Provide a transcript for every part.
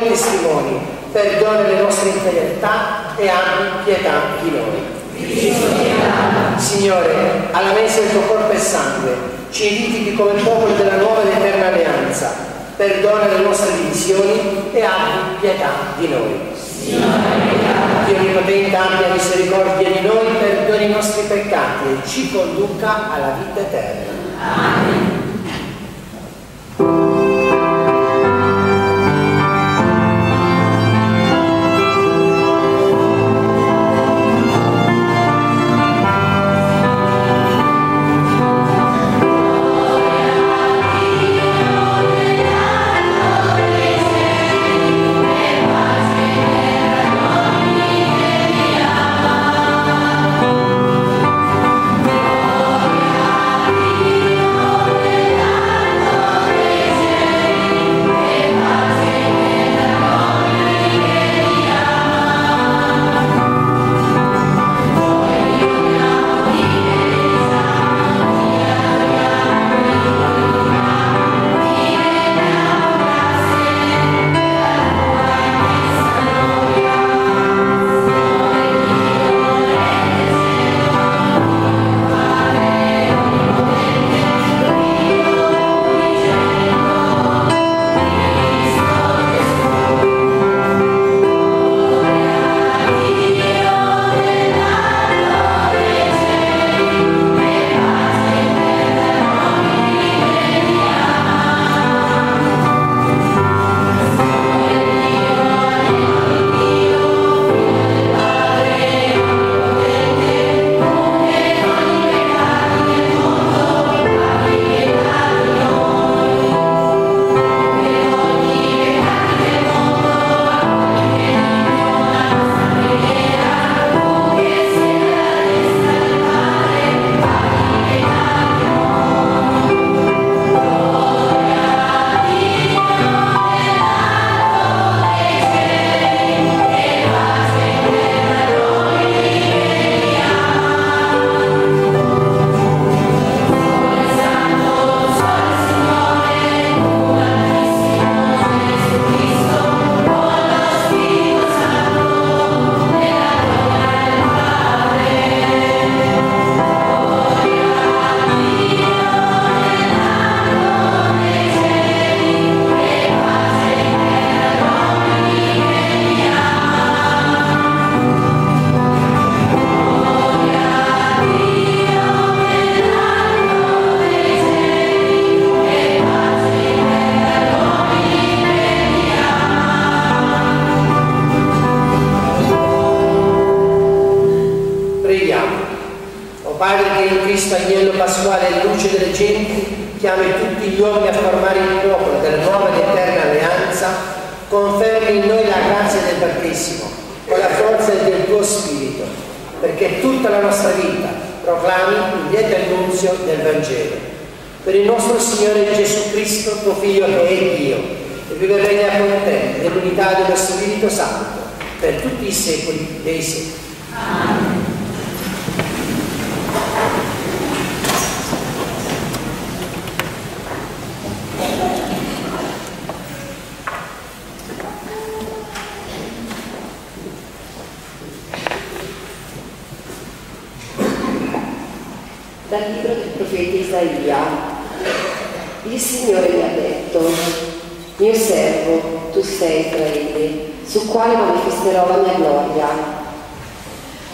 noi testimoni, perdona le nostre infedeltà e abbi pietà di noi. Signore, alla messa del tuo corpo e sangue, ci edifichi come popolo della nuova ed eterna alleanza, perdona le nostre divisioni e abbi pietà di noi. Dio Onnipotente abbia misericordia di noi, perdoni i nostri peccati e ci conduca alla vita eterna. Amen. per tutti i secoli dei secoli. Dal libro del profeta Isaia il Signore mi ha detto, mio servo, tu sei Israele, sul quale manifesterò la mia gloria.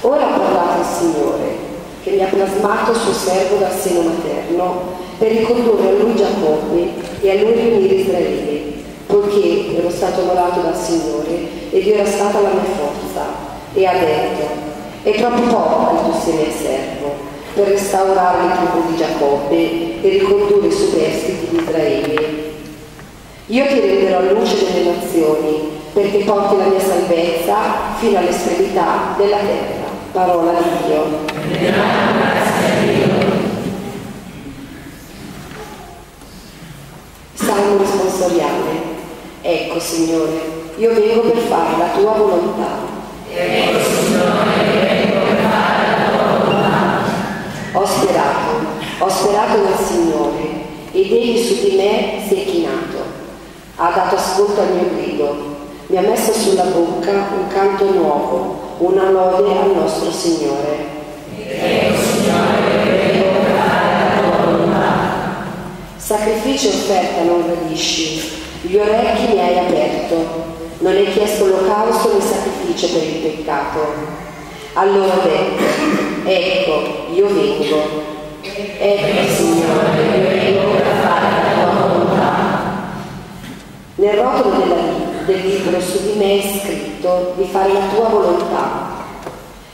Ora ha parlato il Signore, che mi ha plasmato suo servo dal seno materno, per ricondurre a lui Giacobbe e a lui riunire Israele, poiché ero stato morato dal Signore ed era stata la mia forza. E ha detto, è troppo poco il tuo seme mio servo, per restaurare il tuo di Giacobbe e ricondurre i superstiti di Israele. Io ti renderò luce delle nazioni perché porti la mia salvezza fino all'estremità della terra. Parola di Dio. Salmo responsoriale. Ecco Signore, io vengo per fare la tua volontà. Ecco Signore, vengo per fare la tua volontà. Ho sperato, ho sperato nel Signore ed egli su di me si è chinato. Ha dato ascolto al mio grido sulla bocca un canto nuovo, una lode al nostro Signore. Ecco, Signore, Sacrificio e offerta non gradisci, gli orecchi mi hai aperto, non hai chiesto l'olocausto né sacrificio per il peccato. Allora ho detto, ecco, io vengo. Ecco, Signore, del libro su di me è scritto di fare la tua volontà.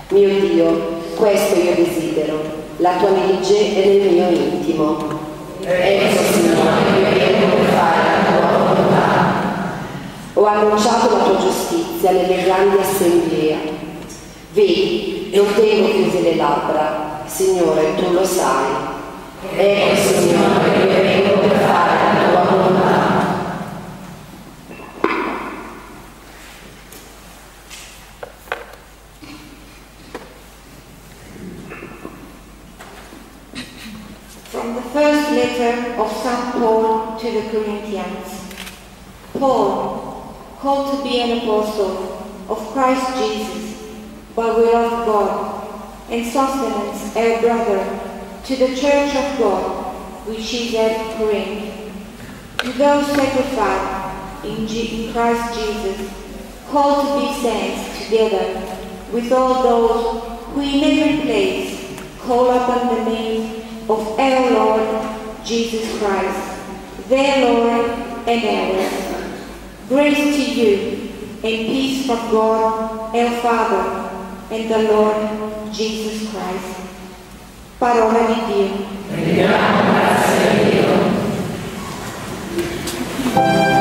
Mio Dio, questo io desidero, la tua legge è nel mio intimo. Ecco, Signore, io vengo per fare la tua volontà. Ho annunciato la tua giustizia nelle grandi assemblee. Vedi, non tengo chiuse le labbra, Signore, tu lo sai. Ecco, Signore, io vengo per fare be an apostle of Christ Jesus, by will of God, and sustenance our brother, to the church of God, which is at Corinth, to those sanctified in, G- in Christ Jesus, called to be saints together with all those who in every place call upon the name of our Lord Jesus Christ, their Lord and ours. Grace to you and peace from God our Father and the Lord Jesus Christ. Parola di Dio. The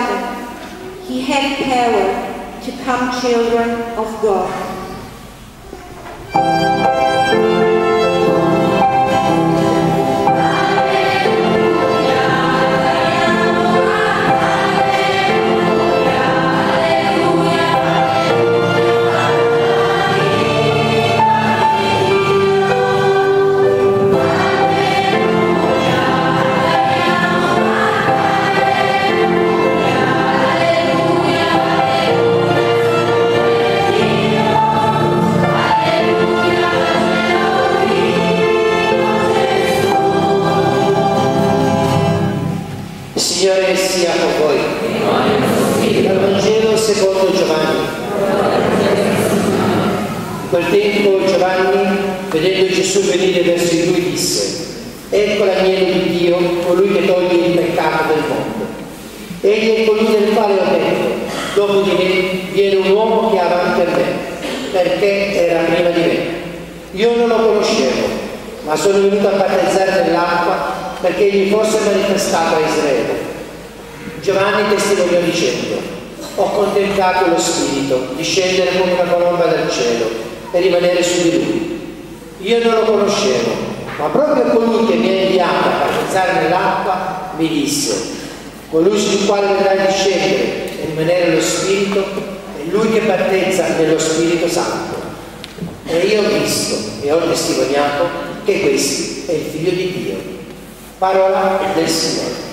him, he had power to become children of God. Figlio di Dio. Parola del Signore.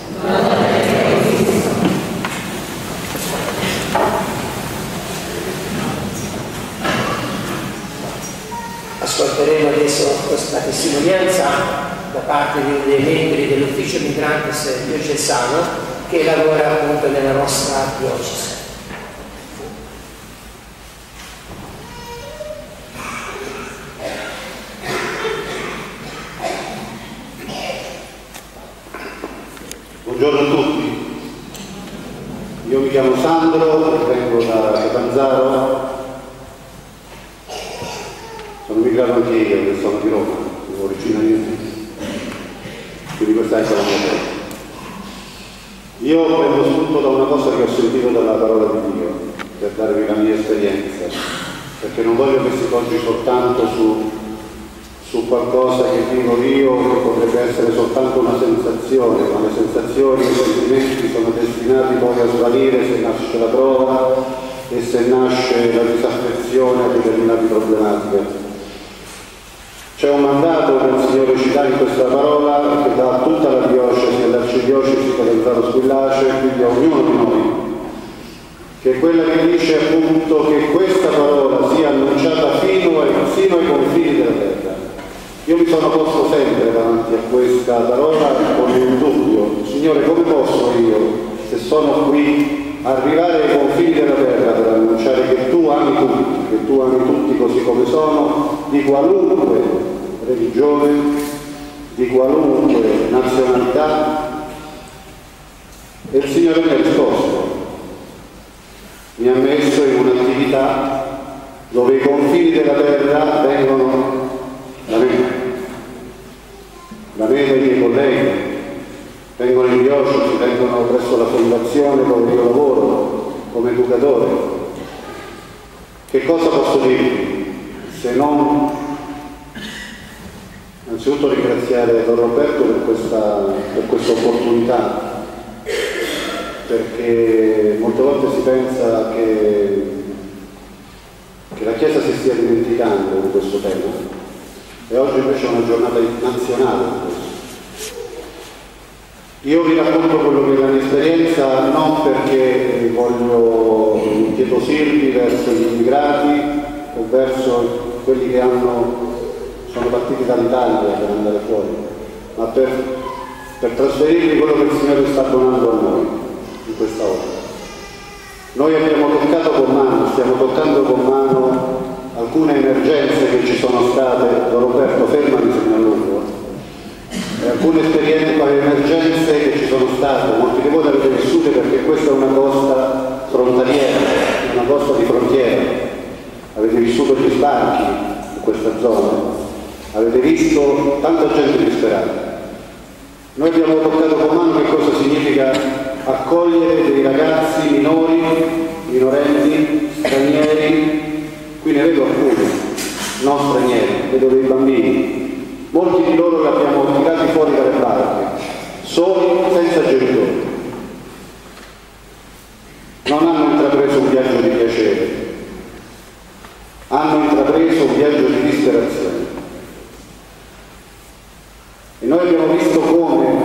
Ascolteremo adesso questa testimonianza da parte dei membri dell'ufficio migrantes diocesano che lavora appunto nella nostra diocesi. Buongiorno a tutti, io mi chiamo Sandro, vengo da Catanzaro, sono migrato anche io, che sono di Roma, originariamente, quindi questa è la mia terra. Io prendo spunto da una cosa che ho sentito dalla parola di Dio. per darvi la mia esperienza, perché non voglio che si poggi soltanto su, su qualcosa che vivo io, che potrebbe essere soltanto una sensazione, ma le sensazioni e i sentimenti sono destinati poi a svanire se nasce la prova e se nasce la disaffezione a determinate problematiche. C'è un mandato che il Signore ci dà in questa parola che dà a tutta la diocesi e l'arcidiocesi per entrato Squillace, quindi a ognuno di noi, che è quella che dice appunto che questa parola sia annunciata fino ai, fino ai confini della terra. Io mi sono posto sempre davanti a questa parola con un dubbio, Signore come posso io, se sono qui, arrivare ai confini della terra per annunciare che tu ami tutti, che tu ami tutti così come sono, di qualunque religione, di qualunque nazionalità. E il Signore mi ha risposto, mi ha messo in un'attività dove i confini della terra vengono da me, da me e dai miei colleghi, vengono in diocesi, vengono presso la fondazione dove io lavoro come educatore. Che cosa posso dirvi? Se non innanzitutto ringraziare Don Roberto per questa, per questa opportunità perché molte volte si pensa che, che la Chiesa si stia dimenticando di questo tema e oggi invece è una giornata nazionale. Io vi racconto quello che è la mia esperienza non perché voglio impietosirvi verso gli immigrati o verso quelli che hanno, sono partiti dall'Italia per andare fuori, ma per, per trasferirvi quello che il Signore sta donando a noi in questa ora. Noi abbiamo toccato con mano, stiamo toccando con mano alcune emergenze che ci sono state, Don Roberto fermami se mi allungo, e alcune esperienze, emergenze che ci sono state, molti di voi le avete vissute perché questa è una costa frontaliera, una costa di frontiera, avete vissuto gli sbarchi in questa zona, avete visto tanta gente disperata. Noi abbiamo toccato con mano che cosa significa accogliere dei ragazzi minori, minorenni, stranieri, qui ne vedo alcuni, non stranieri, vedo dei bambini. Molti di loro li abbiamo tirati fuori dalle barche, soli, senza genitori. Non hanno intrapreso un viaggio di piacere, hanno intrapreso un viaggio di disperazione. E noi abbiamo visto come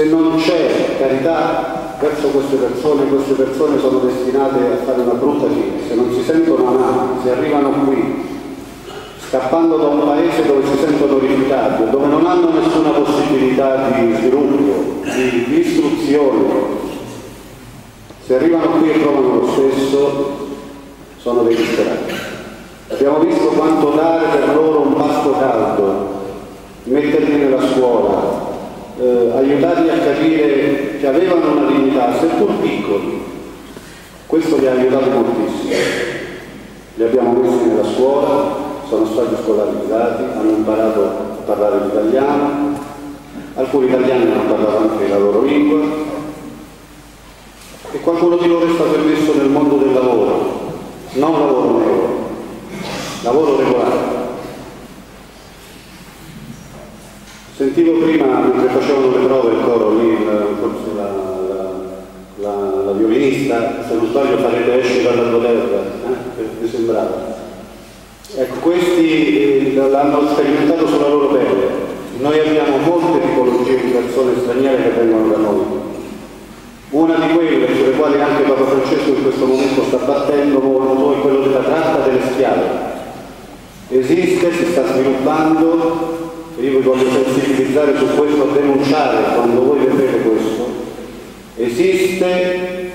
se non c'è carità verso queste persone, queste persone sono destinate a fare una brutta fine, se non si sentono amati, se arrivano qui scappando da un paese dove si sentono rifiutati, dove non hanno nessuna possibilità di sviluppo, di, di istruzione, se arrivano qui e trovano lo stesso, sono dei disperati. Abbiamo visto quanto dare per loro un pasto caldo, metterli nella scuola, eh, aiutarli a capire che avevano una dignità, seppur piccoli. Questo li ha aiutato moltissimo. Li abbiamo messi nella scuola, sono stati scolarizzati, hanno imparato a parlare l'italiano, alcuni italiani hanno parlato anche la loro lingua e qualcuno di loro è stato immesso nel mondo del lavoro, non lavoro nero, lavoro regolare. Sentivo prima, mentre facevano le prove il coro lì, forse la, la, la, la, violinista, se non sbaglio farete esce dalla tua terra, eh? mi sembrava. Ecco, questi eh, l'hanno sperimentato sulla loro pelle. Noi abbiamo molte tipologie di persone straniere che vengono da noi. Una di quelle sulle quali anche Papa Francesco in questo momento sta battendo molto è quello della tratta delle schiave. Esiste, si sta sviluppando, e io vi voglio sensibilizzare su questo, denunciare quando voi vedrete questo. Esiste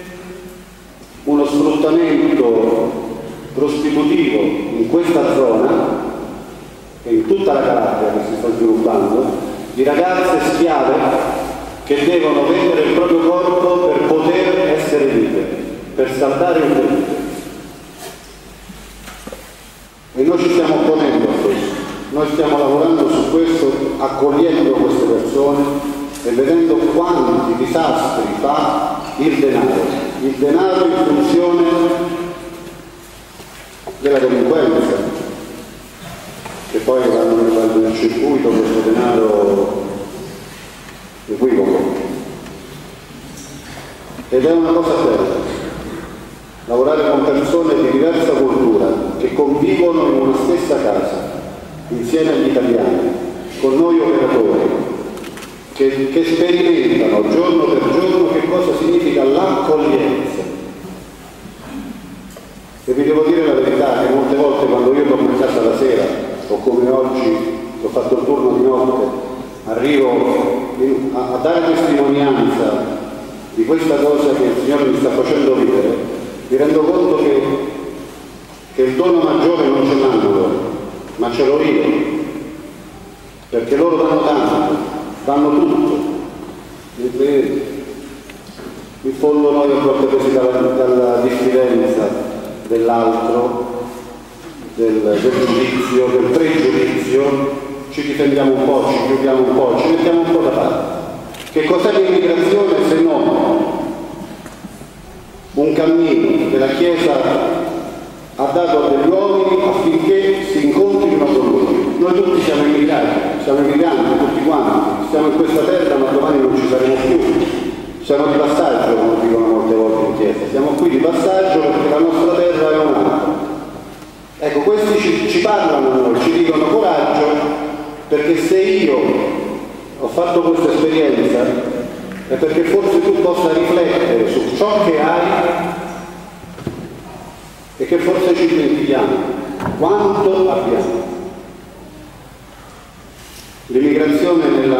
uno sfruttamento prostitutivo in questa zona e in tutta la Calabria che si sta sviluppando di ragazze schiave che devono vendere il proprio corpo per poter essere libere, per saltare il delitto. E noi ci stiamo questo, noi stiamo lavorando su questo, accogliendo queste persone e vedendo quanti disastri fa il denaro, il denaro in funzione della delinquenza, che poi vanno nel circuito questo denaro equivoco. Ed è una cosa bella, lavorare con persone di diversa cultura che convivono in una stessa casa, insieme agli italiani, con noi operatori, che, che sperimentano giorno per giorno che cosa significa l'accoglienza. E vi devo dire la verità che molte volte quando io torno a casa la sera, o come oggi ho fatto il turno di notte, arrivo a, a dare testimonianza di questa cosa che il Signore mi sta facendo vivere, mi rendo conto che, che il dono maggiore non ce l'hanno ma ce l'ho io, perché loro danno tanto, danno tutto, mentre in fondo noi a volte presi dalla, dalla diffidenza dell'altro, del, del giudizio, del pregiudizio, ci difendiamo un po', ci chiudiamo un po', ci mettiamo un po' da parte. Che cos'è l'immigrazione se no un cammino che la Chiesa ha dato a degli uomini affinché si incontrino con lui. Noi tutti siamo immigrati, siamo immigranti tutti quanti, siamo in questa terra ma domani non ci saremo più. Siamo di passaggio, come dicono molte volte in chiesa, siamo qui di passaggio perché la nostra terra è un'altra. Ecco, questi ci, ci parlano ci dicono coraggio perché se io ho fatto questa esperienza è perché forse tu possa riflettere su ciò che hai e che forse ci dimentichiamo quanto abbiamo. L'immigrazione nella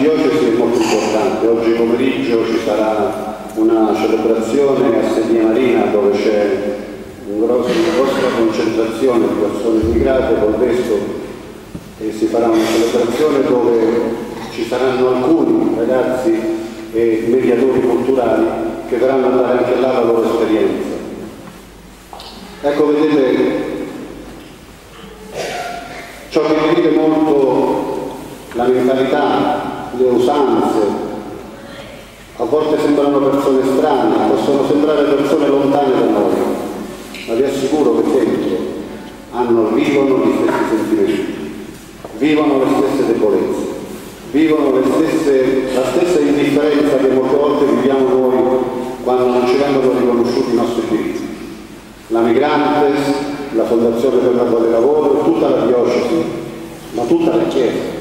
nostra arcidiocesi è molto importante. Oggi pomeriggio ci sarà una celebrazione a Sedia Marina dove c'è una grossa concentrazione di persone immigrate col vescovo e si farà una celebrazione dove ci saranno alcuni ragazzi e mediatori culturali che verranno a dare anche là la loro esperienza. Ecco, vedete, ciò che divide molto la mentalità, le usanze, a volte sembrano persone strane, possono sembrare persone lontane da noi, ma vi assicuro che dentro hanno, vivono gli stessi sentimenti vivono le stesse debolezze, vivono stesse, la stessa indifferenza che molte volte viviamo noi quando non ci vengono riconosciuti i nostri diritti. La Migrantes, la Fondazione per la Lavoro, tutta la diocesi, ma tutta la Chiesa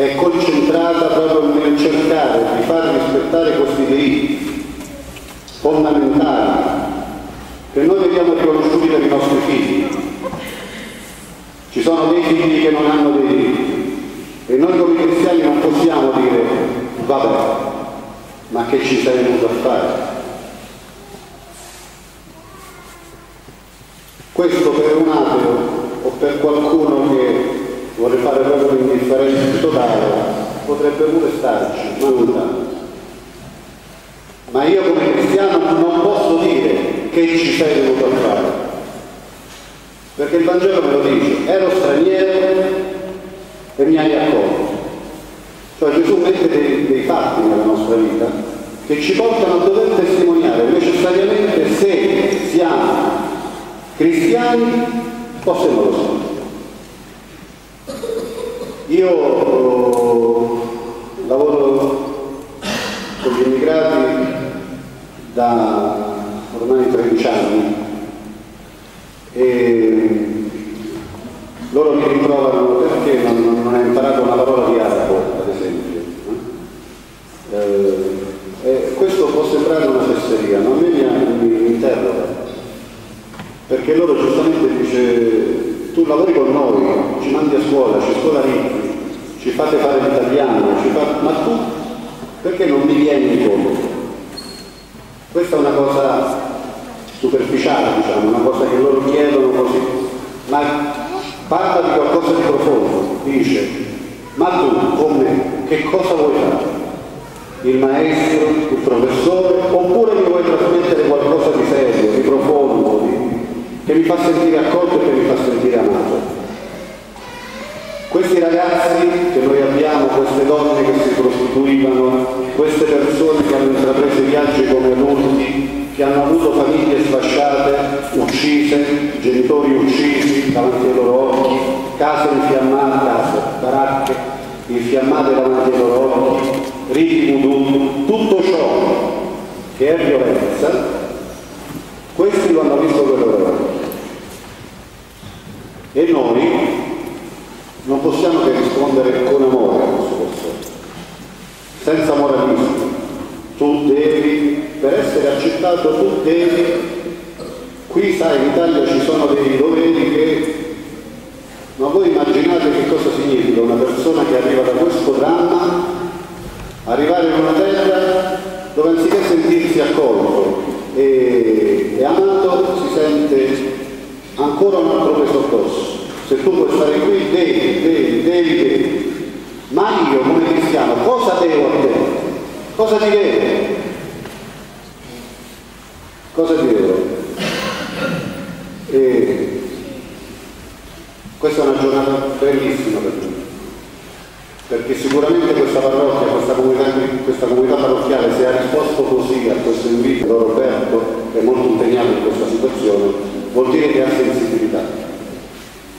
è concentrata proprio nel cercare di far rispettare questi diritti fondamentali che noi vediamo riconosciuti per i nostri figli, ci sono dei figli che non hanno dei diritti e noi come cristiani non possiamo dire vabbè, ma che ci sei venuto a fare? Questo per un ateo o per qualcuno che vuole fare proprio l'indifferenza totale potrebbe pure starci, tanto. Ma io come cristiano non posso dire che ci sei venuto a fare perché il Vangelo me lo dice, ero straniero e mi hai accolto. Cioè Gesù mette dei, dei fatti nella nostra vita che ci portano a dover testimoniare necessariamente se siamo cristiani o se non lo siamo. Io lavoro con gli immigrati da ormai 13 anni e loro mi ritrovano perché non, non hai imparato una parola di arabo, ad esempio. Eh, eh, questo può sembrare una fesseria, ma a me mi, mi, interroga, perché loro giustamente dice tu lavori con noi, ci mandi a scuola, ci scolarizzi, ci fate fare l'italiano, fa... ma tu perché non mi vieni incontro? Questa è una cosa superficiale, diciamo, una cosa che loro chiedono così, ma parla di qualcosa di profondo, dice, ma tu con me che cosa vuoi fare? Il maestro, il professore, oppure mi vuoi trasmettere qualcosa di serio, di profondo, di, che mi fa sentire accolto e che mi fa sentire amato? Questi ragazzi che noi abbiamo, queste donne che si prostituivano, queste persone che hanno intrapreso viaggi come adulti, che hanno avuto famiglie sfasciate, uccise, genitori uccisi davanti ai loro occhi, case infiammate, case, baracche infiammate davanti ai loro occhi, riti voodoo, tutto ciò che è violenza, questi lo hanno visto con loro occhi. E noi non possiamo che rispondere con amore a questo persone, senza moralismo. Tu devi, per essere accettato, tu devi. Qui sai, in Italia ci sono dei doveri che ma voi immaginate che cosa significa una persona che arriva da questo dramma, arrivare in una terra dove anziché sentirsi accolto e, e amato si sente ancora un altro peso addosso se tu vuoi stare qui devi, devi, devi, devi. Ma io come cristiano cosa devo a te? Cosa ti devo? Cosa ti devo? E questa è una giornata bellissima per me, perché sicuramente questa parrocchia, questa comunità, questa comunità parrocchiale, se ha risposto così a questo invito, Roberto è molto impegnato in questa situazione, vuol dire che ha sensibilità.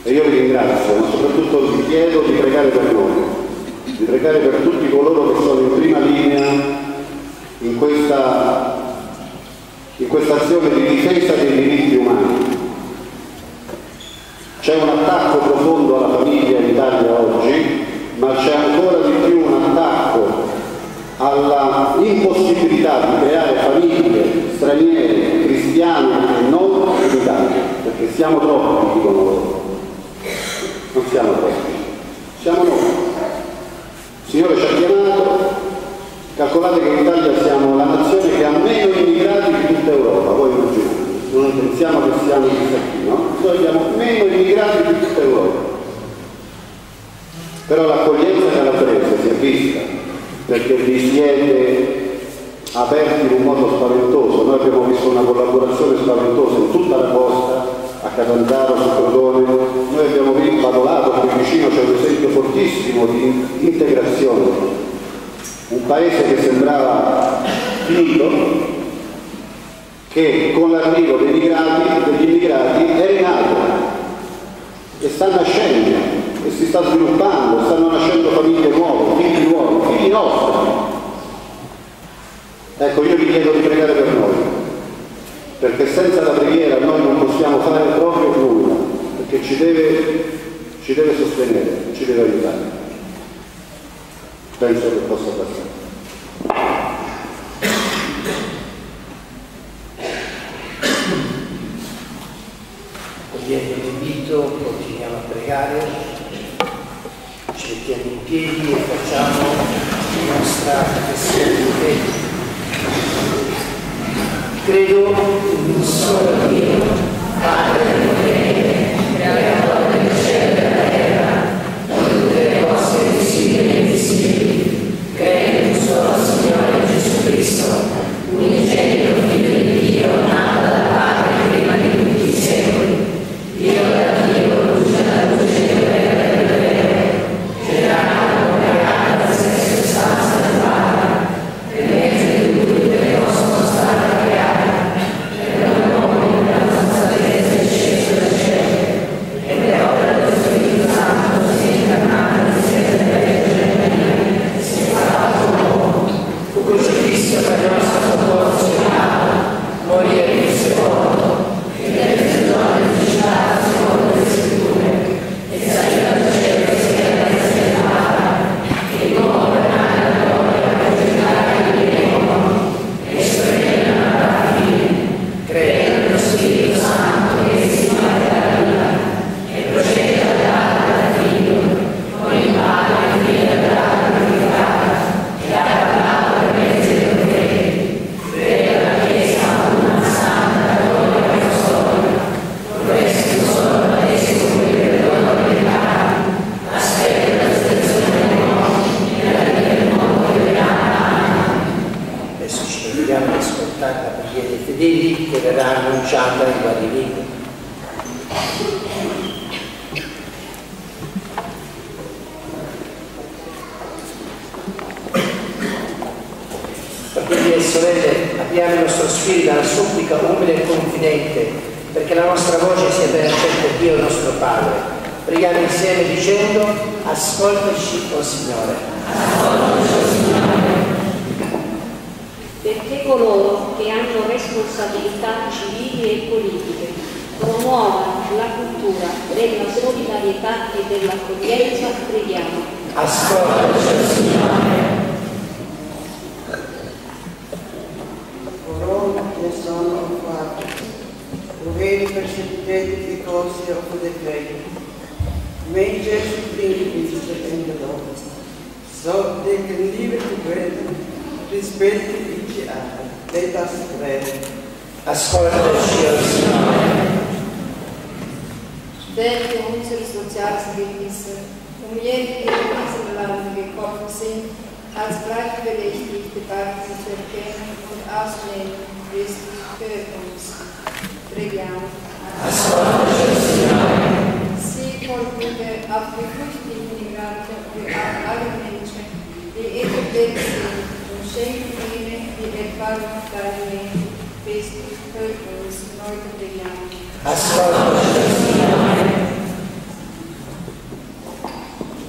E io vi ringrazio, ma soprattutto vi chiedo di pregare per noi, di pregare per tutti coloro che sono in prima linea in questa, in questa azione di difesa dei diritti umani. C'è un attacco profondo alla famiglia in Italia oggi, ma c'è ancora di più un attacco alla impossibilità di creare famiglie straniere, cristiane e non in Italia, perché siamo troppi, dicono loro non siamo troppi, siamo noi. Il Signore ci ha chiamato, calcolate che in Italia siamo la nazione che ha meno immigrati di tutta Europa, voi immaginate, non pensiamo che siamo chissà chi, no? Noi abbiamo meno immigrati di tutta Europa. Però l'accoglienza calabrese si è vista, perché vi siete aperti in un modo spaventoso. Noi abbiamo visto una collaborazione spaventosa in tutta la costa Catanzaro, su Cordone, noi abbiamo Padolato, qui vicino c'è un esempio fortissimo di integrazione, un paese che sembrava finito, che con l'arrivo degli immigrati, degli immigrati è rinato e sta nascendo e si sta sviluppando, stanno nascendo famiglie nuove, figli nuovi, figli nostri. Ecco, io vi chiedo di pregare per noi perché senza la preghiera noi non possiamo fare proprio nulla, perché ci deve, ci deve sostenere, ci deve aiutare. Penso che possa passare.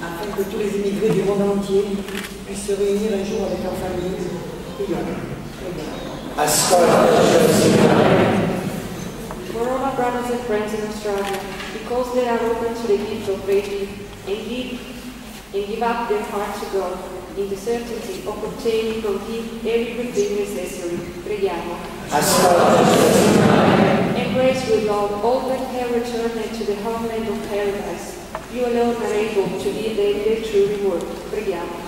Afin que tous les immigrés du monde entier puissent se réunir un jour avec leur famille. All our brothers and friends in Australia, because they are open to the gift of faith and give, and give up their heart to God in the certainty of obtaining from Him every good thing necessary. Preghiamo. Embrace with love all that have returned to the homeland of paradise. You alone are able to give them their true reward. Preghiamo.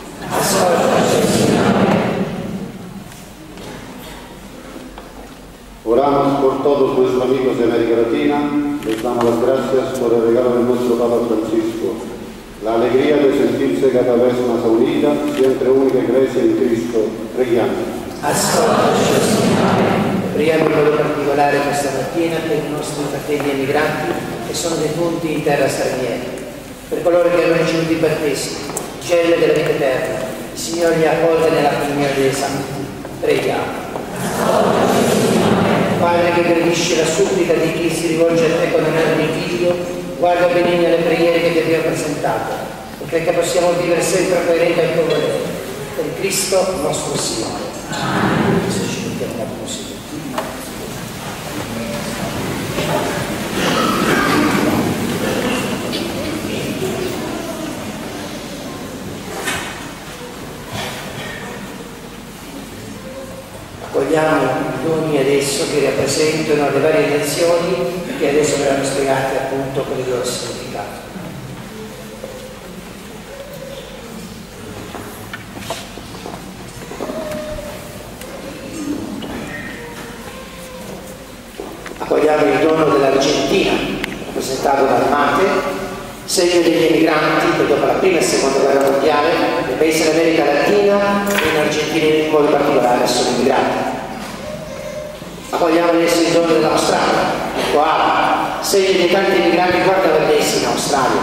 Oramos por todos nuestros amigos de América Latina, les damos las gracias por el regalo de nuestro Papa Francisco, la alegría de sentirse cada vez más unida, siempre única iglesia en Cristo. Preghiamo. Ascoltaci, Signore. Preghiamo in modo particolare questa mattina per i nostri fratelli emigranti che sono defunti in terra straniera, per coloro che hanno ricevuto i battesimi, celle della vita eterna. Il Signore li accolga nella comunione dei santi. Preghiamo. Padre che gradisci la supplica di chi si rivolge a te con amore di figlio, guarda benigna le preghiere che ti abbiamo presentato che possiamo vivere sempre coerenti al tuo volere. Per Cristo nostro Signore. Accogliamo i doni adesso che rappresentano le varie lezioni che adesso verranno spiegate appunto con il loro significato. Accogliamo il dono dell'Argentina, rappresentato dal Mate, segno degli emigranti che dopo la prima e seconda guerra mondiale nei paesi dell'America Latina e in Argentina in modo particolare sono immigrati. Accogliamo adesso il dono dell'Australia, Koala, segno dei tanti emigranti guardavallesi in Australia.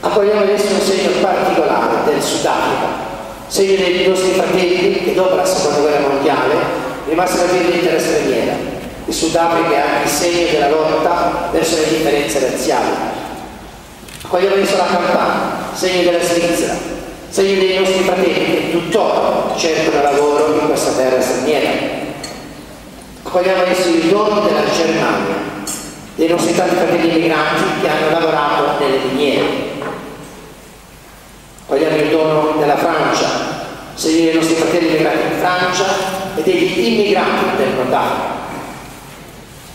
Accogliamo adesso un segno particolare del Sudafrica, segno dei nostri fratelli che dopo la seconda guerra mondiale rimasero vivere in straniera il Sudafrica è anche il segno della lotta verso le differenze razziali. Accogliamo adesso la campagna, segno della Svizzera, segno dei nostri fratelli che tuttora cercano lavoro in questa terra straniera. Accogliamo adesso il dono della Germania, dei nostri tanti fratelli immigranti che hanno lavorato nelle miniere. Accogliamo il dono della Francia, segno dei nostri fratelli immigrati in Francia e degli immigranti del Nord Africa.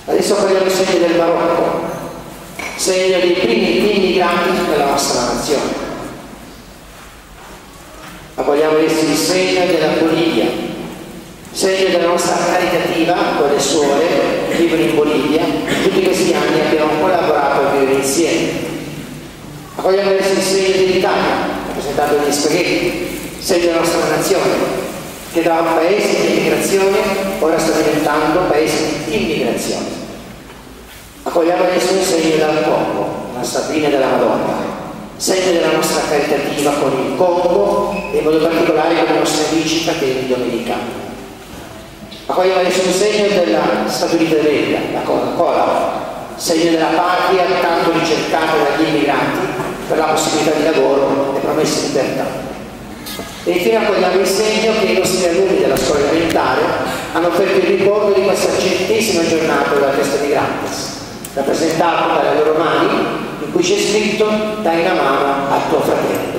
Adesso parliamo il segno del Marocco, segno dei primi immigranti della nostra nazione. Accogliamo adesso il segno della Bolivia, segno della nostra caritativa con le suore vivono in Bolivia. Tutti questi anni abbiamo collaborato a vivere insieme. Accogliamo adesso il segno dell'Italia, rappresentato dagli spaghetti, segno della nostra nazione, che da un paese di immigrazione ora sta diventando paese di immigrazione. Accogliamo adesso un segno dal Congo, la Sabrina della Madonna, segno della nostra caritativa con il Congo e in modo particolare con i nostri amici fratelli domenicani. Accogliamo adesso un segno della Stati Uniti d'America, la Coca-Cola, segno della patria tanto ricercata dagli immigranti per la possibilità di lavoro e promesse di libertà. E infine accogliamo il segno che i nostri alunni della scuola elementare hanno offerto il ricordo di questa centesima giornata della festa di Grantes, rappresentata dalle loro mani, in cui c'è scritto dai una mano a tuo fratello.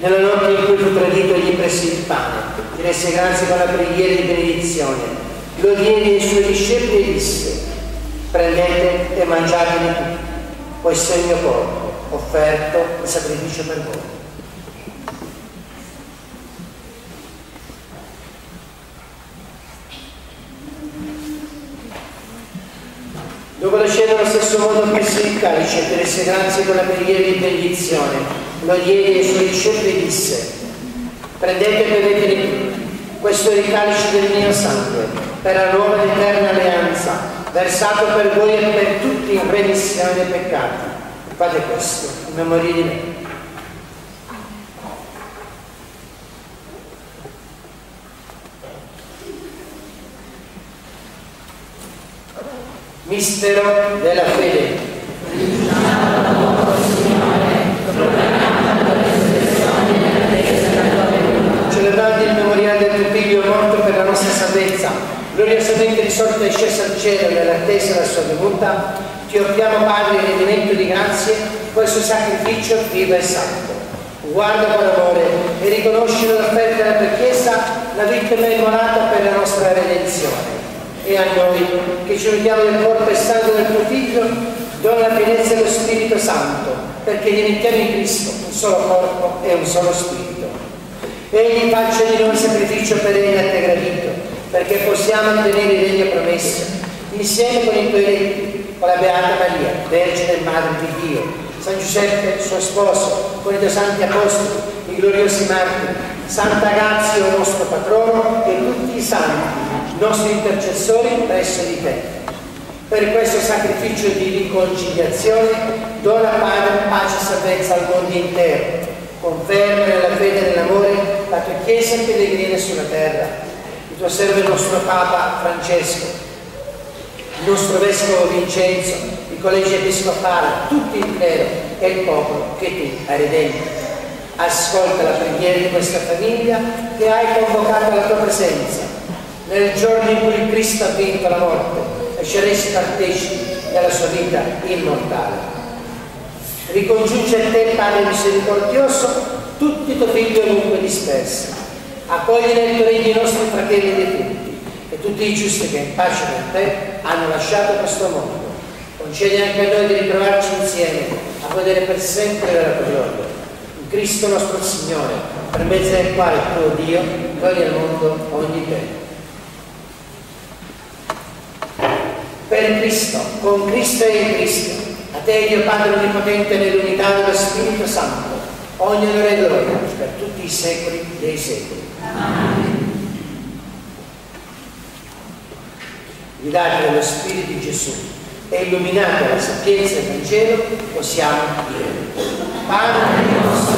Nella notte in cui fu tradito egli prese il pane, ti rese grazie con la preghiera di benedizione, lo diede ai suoi discepoli e disse, prendete e mangiatene tutti, questo è il mio corpo, offerto in sacrificio per voi. Dopo la cena allo stesso modo prese il calice e rese grazie con la preghiera di benedizione. Lo diede ai suoi discepoli e disse, prendete e bevete tutti. Questo è il calice del mio sangue, per la nuova ed eterna alleanza, versato per voi e per tutti in remissione dei peccati. Fate questo in memoria di me. Mistero della fede. Gloriosamente risorto e sceso al cielo nell'attesa della sua venuta, ti offriamo Padre rendimento di grazie questo sacrificio vivo e santo. Guarda con amore e riconosci nell'offerta della tua Chiesa la vittima immolata per la nostra redenzione e a noi che ci uniamo nel corpo e sangue del tuo Figlio, dona la pienezza dello Spirito Santo, perché diventiamo in Cristo un solo corpo e un solo Spirito. Egli faccia di noi un sacrificio perenne a te gradito, perché possiamo ottenere i regni promessi, insieme con i tuoi eletti, con la Beata Maria, Vergine e Madre di Dio, San Giuseppe, suo sposo, con i due santi apostoli, i gloriosi martiri, Santa Grazia, nostro patrono, e tutti i santi, nostri intercessori presso di te. Per questo sacrificio di riconciliazione, dona Padre pace e salvezza al mondo intero. Conferma nella fede e nell'amore la tua Chiesa pellegrina sulla terra. Il tuo servo il nostro Papa Francesco, il nostro Vescovo Vincenzo, il Collegio Episcopale, tutto il clero e il popolo che tu hai redento. Ascolta la preghiera di questa famiglia che hai convocato alla tua presenza nel giorno in cui Cristo ha vinto la morte resi partecipi della sua vita immortale. Ricongiunge a te, Padre misericordioso, tutti i tuoi figli ovunque dispersi. Accogli nel tuo regno i nostri fratelli e tutti e tutti i giusti che in pace con te hanno lasciato questo mondo. Concedi anche a noi di ritrovarci insieme a godere per sempre della tua gloria. In Cristo nostro Signore, per mezzo del quale tuo Dio toglie al mondo ogni bene. Per Cristo, con Cristo e in Cristo, a te Dio Padre Onnipotente nell'unità dello Spirito Santo ogni ora ed ora, per tutti i secoli dei secoli. Amen. Guidati dallo Spirito di Gesù e illuminati dalla sapienza del cielo, possiamo dire. Padre nostro,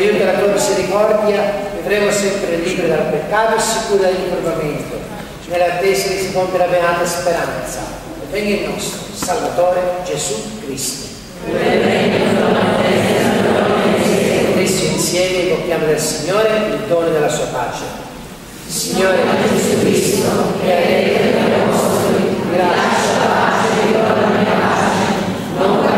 Dio della tua misericordia vivremo sempre liberi dal peccato e sicuri dall'informamento, nell'attesa che si compie la beata speranza. E venga il nostro Salvatore Gesù Cristo. Adesso insieme invochiamo del Signore il dono della sua pace. Signore Gesù Cristo, che è il nostro, grazie hai detto ai nostri, grazie. Non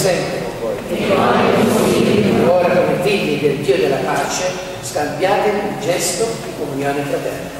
sempre con voi. Ora, come figli del Dio della pace, scambiate un gesto di comunione fraterna.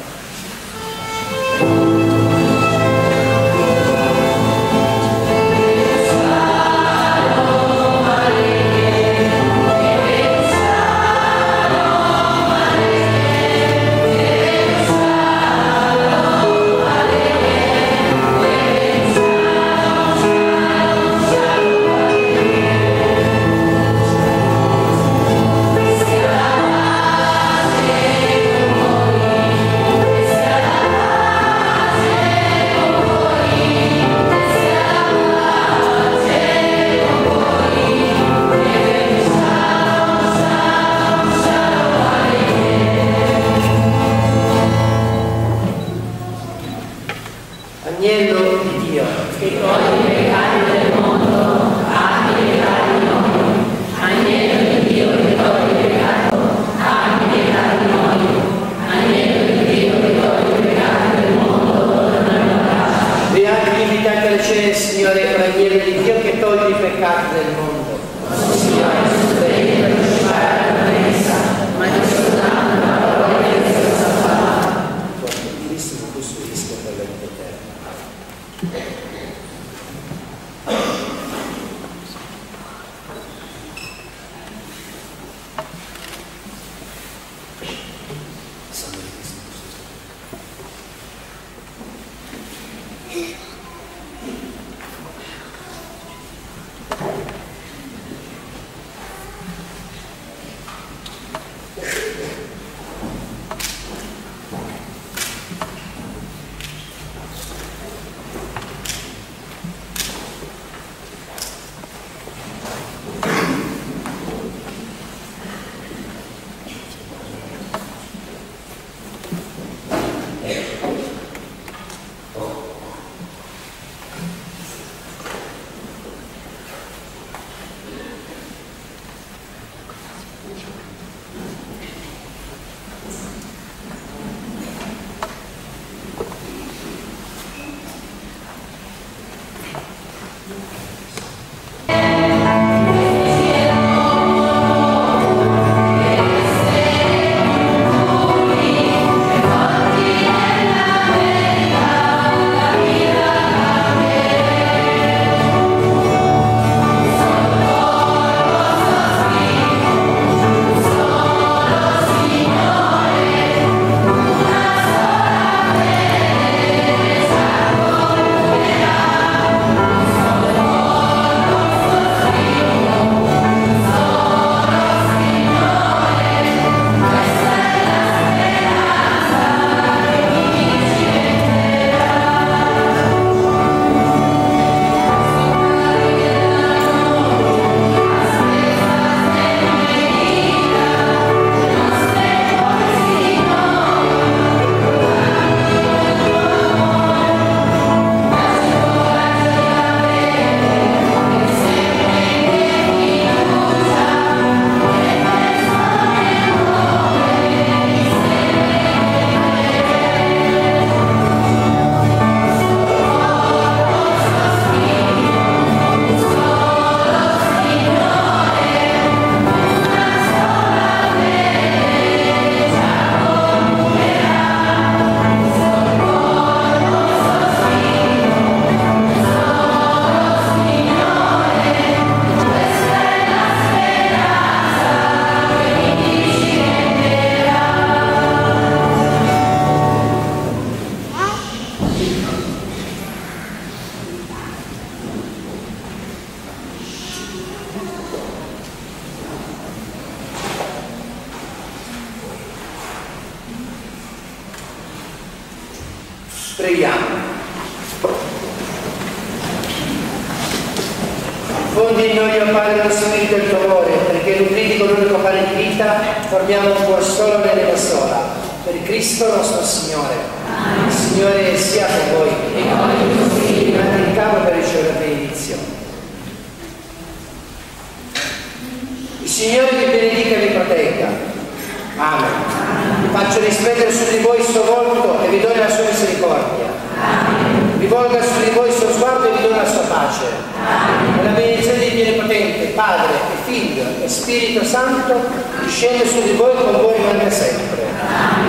Spirito Santo discende su di voi e con voi rimanga sempre.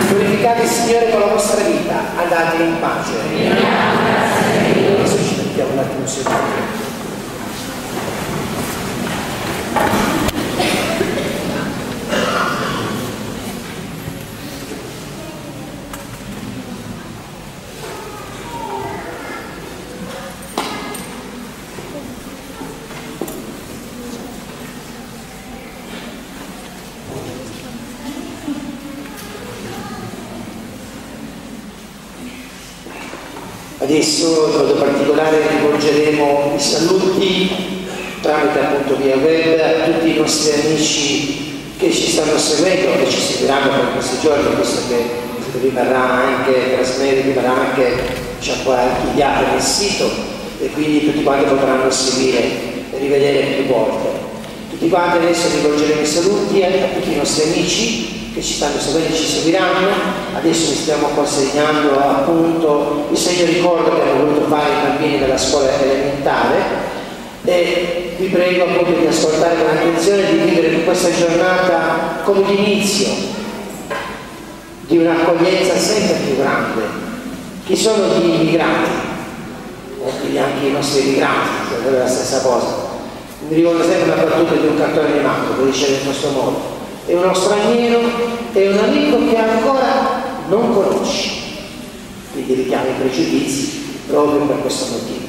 Glorificate il Signore con la vostra vita, andate in pace. Adesso ci mettiamo un attimo seduti. Adesso in modo particolare rivolgeremo i saluti tramite appunto via web a tutti i nostri amici che seguendo, che ci seguiranno per questi giorni, visto che rimarrà anche trasmesso, rimarrà anche diciamo, archiviato nel sito e quindi tutti quanti potranno seguire e rivedere più volte. Tutti quanti adesso rivolgeremo i saluti a tutti i nostri amici che ci stanno seguendo e ci seguiranno. Adesso vi stiamo consegnando appunto il segno ricordo che hanno voluto fare i bambini della scuola elementare e vi prego appunto di ascoltare con attenzione e di vivere questa giornata come l'inizio di un'accoglienza sempre più grande. Chi sono gli immigrati? O anche i nostri emigranti, è la stessa cosa. Mi ricordo sempre una battuta di un cartone animato che dice in questo modo è uno straniero, è un amico che ancora non conosci. Quindi richiama i pregiudizi proprio per questo motivo.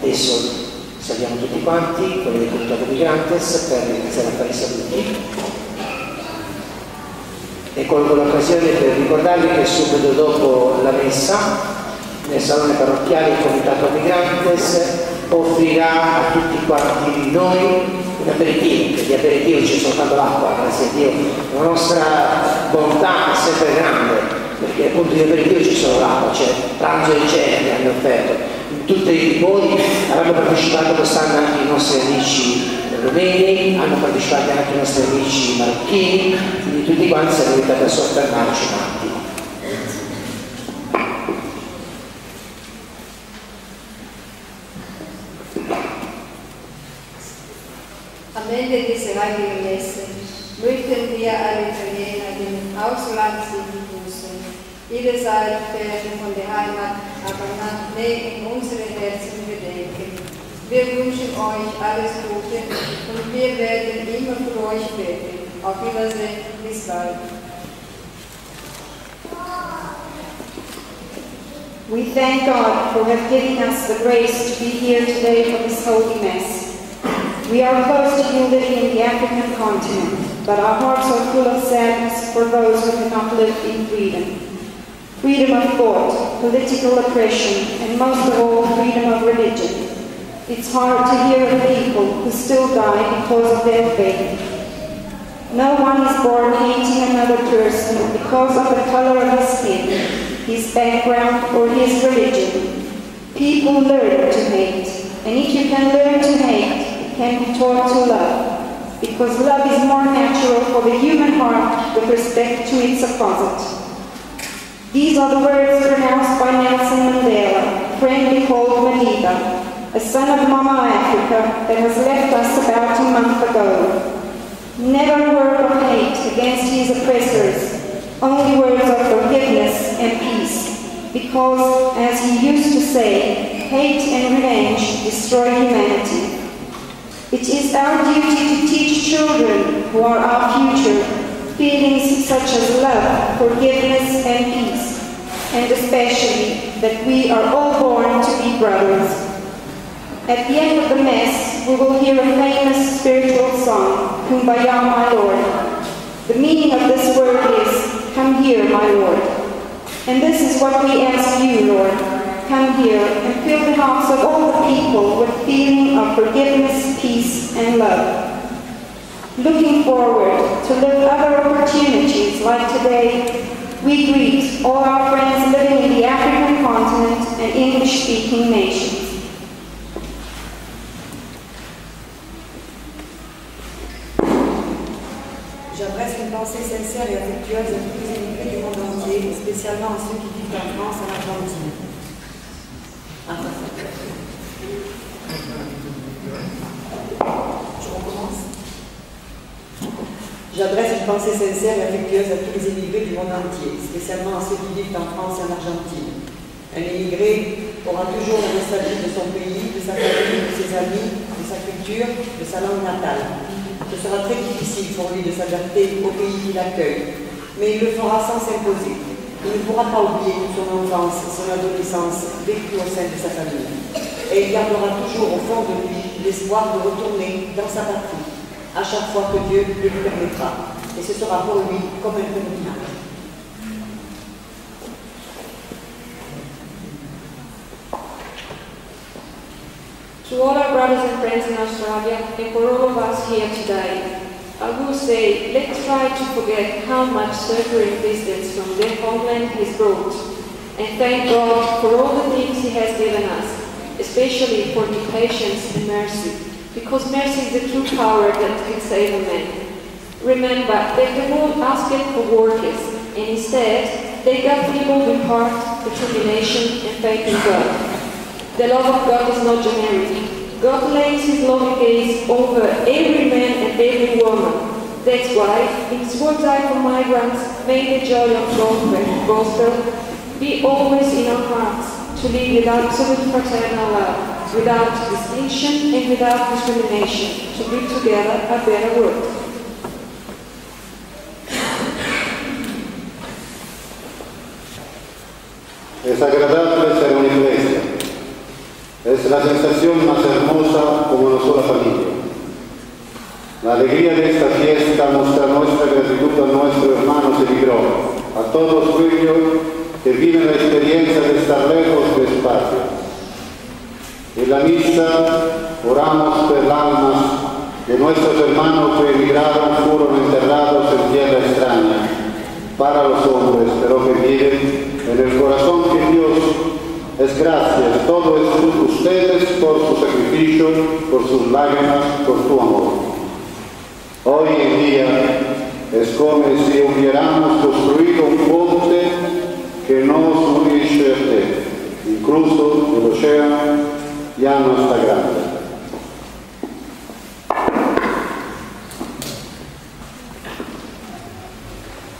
Adesso saliamo tutti quanti, quelli del Cultore Migrantes, per iniziare a fare i saluti. E colgo l'occasione per ricordarvi che subito dopo la messa, nel salone parrocchiale, il Comitato Migrantes offrirà a tutti quanti noi un aperitivo, che di aperitivo c'è soltanto l'acqua, grazie a Dio, la nostra bontà è sempre grande, perché appunto di aperitivo c'è solo l'acqua, c'è pranzo e cena che hanno offerto. Tutti voi avranno partecipato quest'anno anche i nostri amici rumeni, hanno partecipato anche i nostri amici marocchini, quindi tutti quanti siamo invitati a soffermarci un attimo. Ende dieser heiligen Messe möchten wir alle Italiener, die im Ausland sind, grüßen. Ihr seid fern von der Heimat, unsere Herzen gedenken. Wir wünschen euch alles Gute und wir werden immer für euch beten. Auf Wiedersehen, bis bald. We thank God for have given us the grace to be here today for this holy Mass. We are close to you living in the African continent, but our hearts are full of sadness for those who cannot live in freedom. Freedom of thought, political oppression, and most of all, freedom of religion. It's hard to hear of people who still die because of their faith. No one is born hating another person because of the color of his skin, his background, or his religion. People learn to hate, and if you can learn to hate, you can be taught to love, because love is more natural for the human heart with respect to its opposite. These are the words pronounced by Nelson Mandela, friendly called Madiba, a son of Mama Africa that has left us about a month ago. Never word of hate against his oppressors, only words of forgiveness and peace, because, as he used to say, hate and revenge destroy humanity. It is our duty to teach children who are our future feelings such as love, forgiveness, and peace, and especially that we are all born to be brothers. At the end of the Mass, we will hear a famous spiritual song, Kumbaya, my Lord. The meaning of this word is, Come here, my Lord. And this is what we ask you, Lord. come here and fill the hearts of all the people with feeling of forgiveness, peace, and love. Looking forward to other opportunities like today, we greet all our friends living in the African continent and English-speaking nations. J'adresse une pensée sincère et affectueuse à tous les immigrés du monde entier, spécialement à ceux qui vivent en France pensée sincère et affectueuse à tous les immigrés du monde entier, spécialement à ceux qui vivent en France et en Argentine. Un immigré aura toujours la nostalgie de son pays, de sa famille, de ses amis, de sa culture, de sa langue natale. Ce sera très difficile pour lui de s'adapter au pays qui l'accueille, mais il le fera sans s'imposer. Il ne pourra pas oublier toute son enfance, son adolescence vécue au sein de sa famille. Et il gardera toujours au fond de lui l'espoir de retourner dans sa patrie, à chaque fois que Dieu le lui permettra. To all our brothers and friends in Australia, and for all of us here today, I will say, let's try to forget how much suffering distance from their homeland has brought, and thank God for all the things He has given us, especially for the patience and mercy, because mercy is the true power that can save a man. Remember, they were all asking for workers, and instead, they got people with heart, determination, and faith in God. The love of God is not generic. God lays his loving gaze over every man and every woman. That's why, it's words I for migrants, may the joy of gospel be always in our hearts, to live with absolute fraternal love, without distinction and without discrimination, to bring together a better world. Es agradable ser una iglesia. Es la sensación más hermosa como una sola familia. La alegría de esta fiesta muestra nuestra gratitud a nuestros hermanos emigró, a todos aquellos que viven la experiencia de estar lejos de patria. En la misa oramos por las almas de nuestros hermanos que emigraron, fueron enterrados en tierra extraña, para los hombres, pero que viven en el corazón que Dios es gracias, todo es ustedes por su sacrificio, por sus lágrimas, por su amor. Hoy en día es como si hubiéramos construido un ponte que nos unisce a te. Incluso el océano ya no está grande.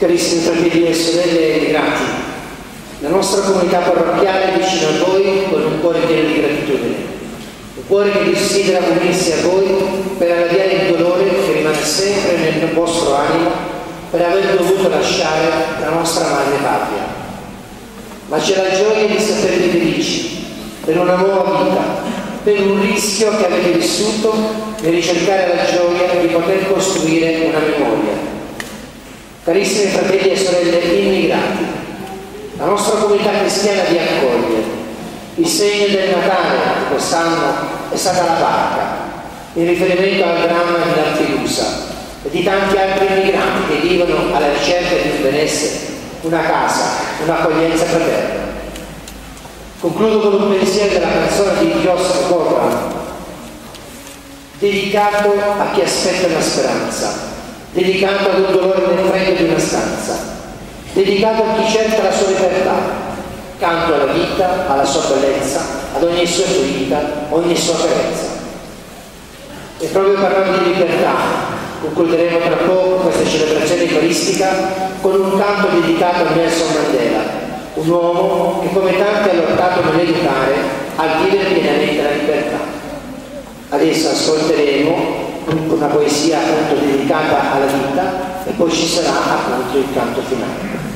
Carissimi fratelli e sorelle emigranti, la nostra comunità parrocchiale è vicino a voi con un cuore pieno di gratitudine, un cuore che desidera unirsi a voi per alleviare il dolore che rimane sempre nel vostro animo per aver dovuto lasciare la nostra madre patria. Ma c'è la gioia di sapervi felici per una nuova vita, per un rischio che avete vissuto nel ricercare la gioia di poter costruire una memoria. Carissimi fratelli e sorelle immigrati, la nostra comunità cristiana vi accoglie. Il segno del Natale quest'anno è stata la barca, in riferimento al dramma di Lampedusa e di tanti altri immigranti che vivono alla ricerca di un benessere, una casa, un'accoglienza fraterna. Concludo con un pensiero della canzone di Joseph Gorman, dedicato a chi aspetta una speranza, dedicato ad un dolore nel freddo di una stanza, dedicato a chi cerca la sua libertà, canto alla vita, alla sua bellezza, ad ogni sua fluida, ogni sua carezza. E proprio parlando di libertà, concluderemo tra poco questa celebrazione eucaristica con un canto dedicato a Nelson Mandela, un uomo che come tanti ha lottato nell'educare al vivere pienamente la libertà. Adesso ascolteremo una poesia appunto dedicata alla vita e poi ci sarà appunto il canto finale.